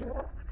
Yeah.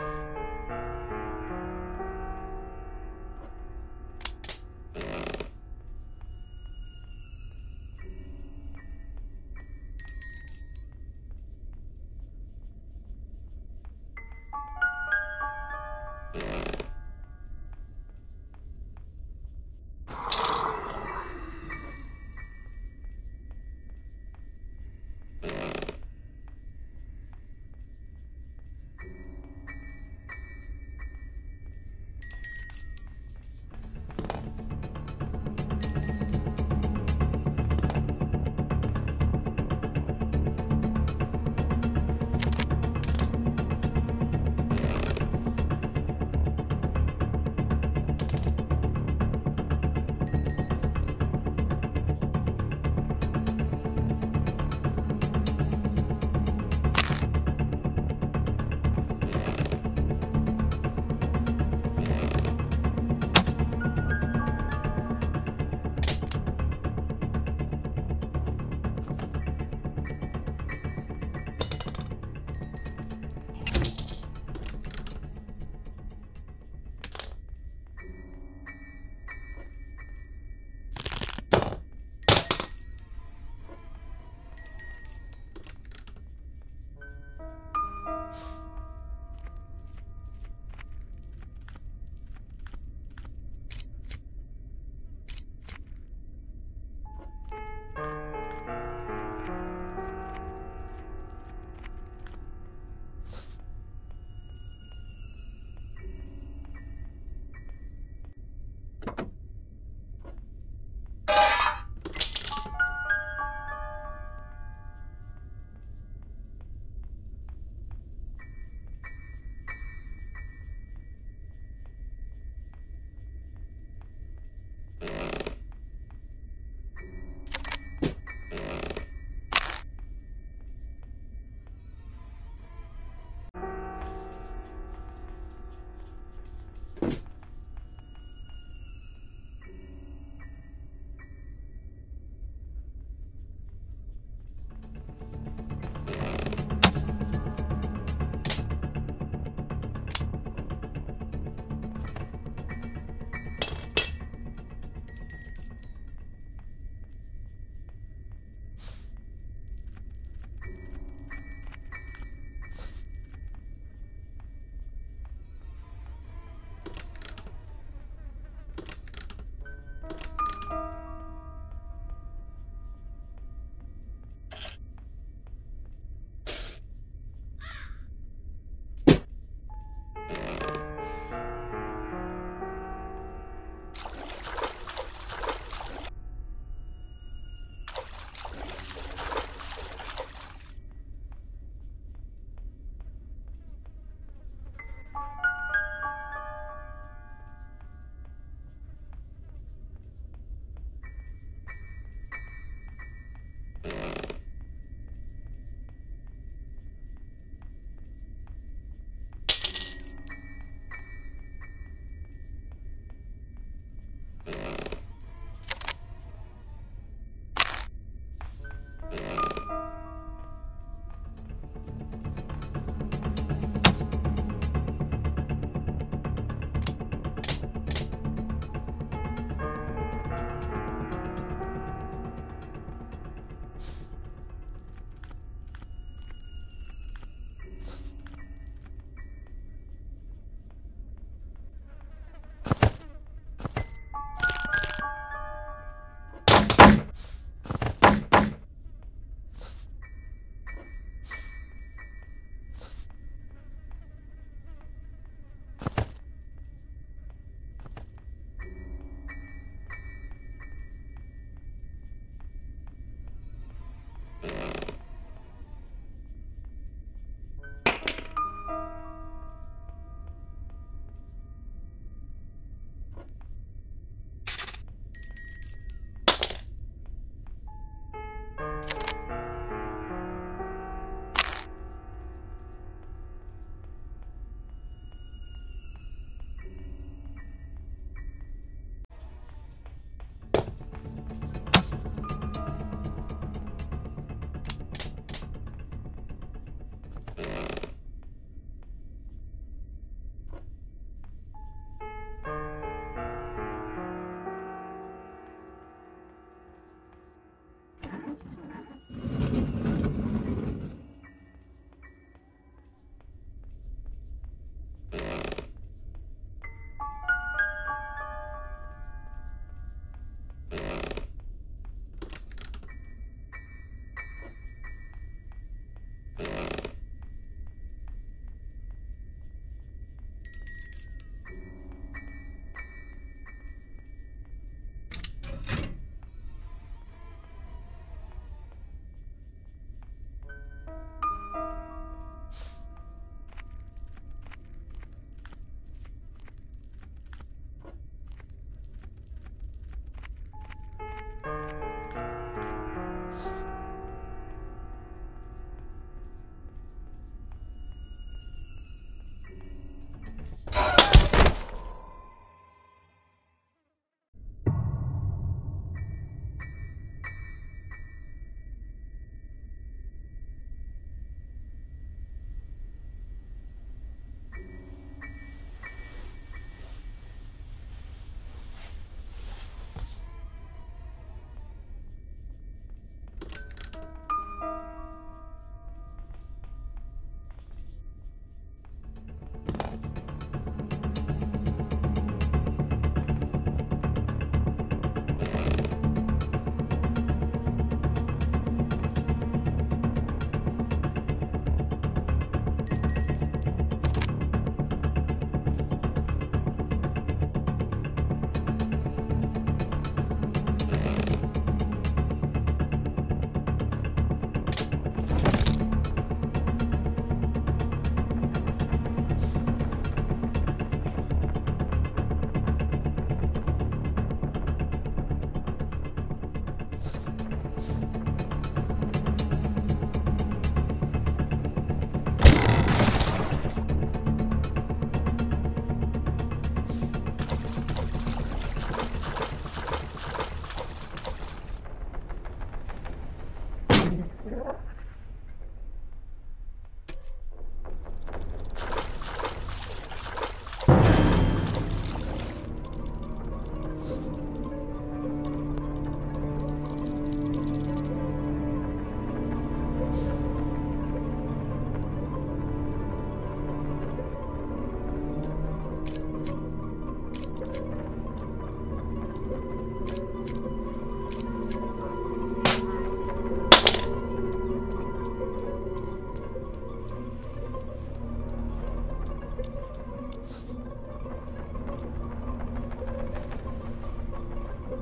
Bye.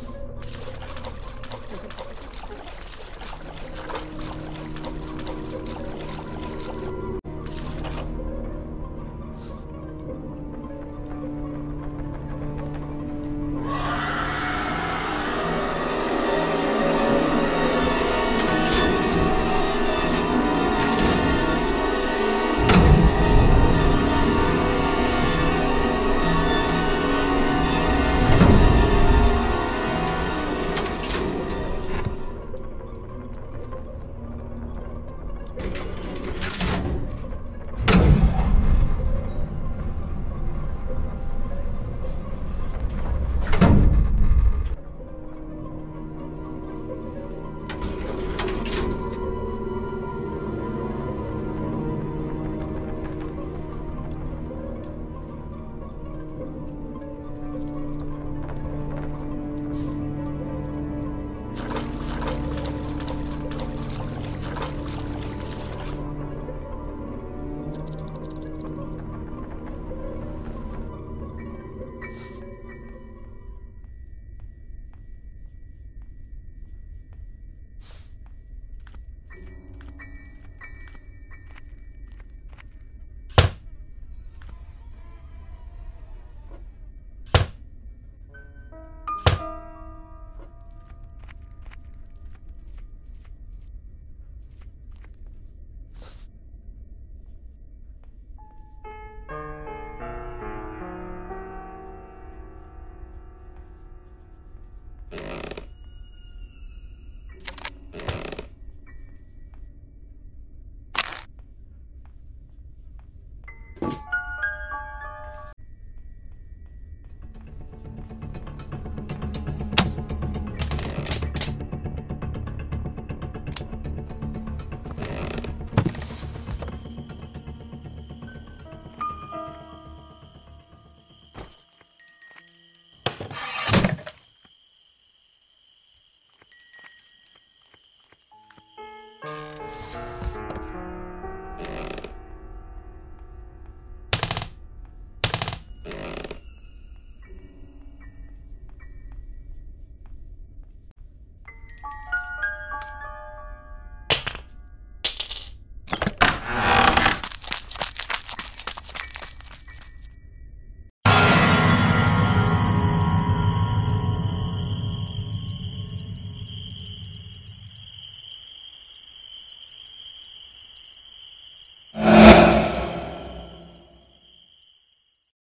you